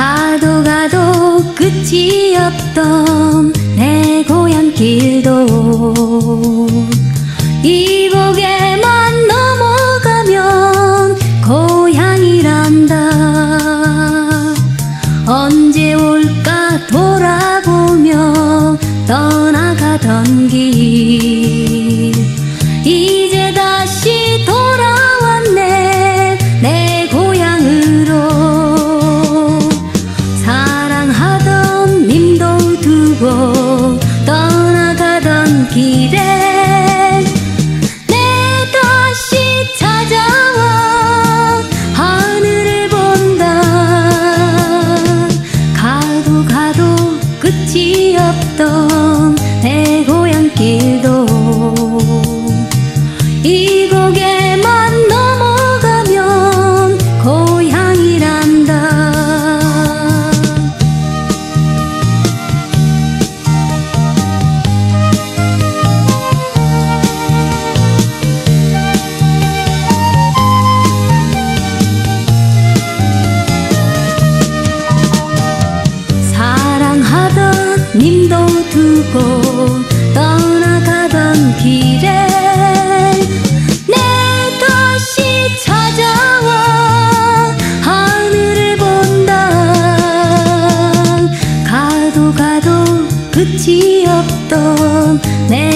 가도 가도 끝이 없던 내 고향길도. 이곡에만 넘어가면 고향이란다. 언제 올까 돌아보며 떠나가던 길 떠나 님도 두고 떠나가던 길에 내 다시 찾아와 하늘을 본다. 가도 가도 끝이 없던 내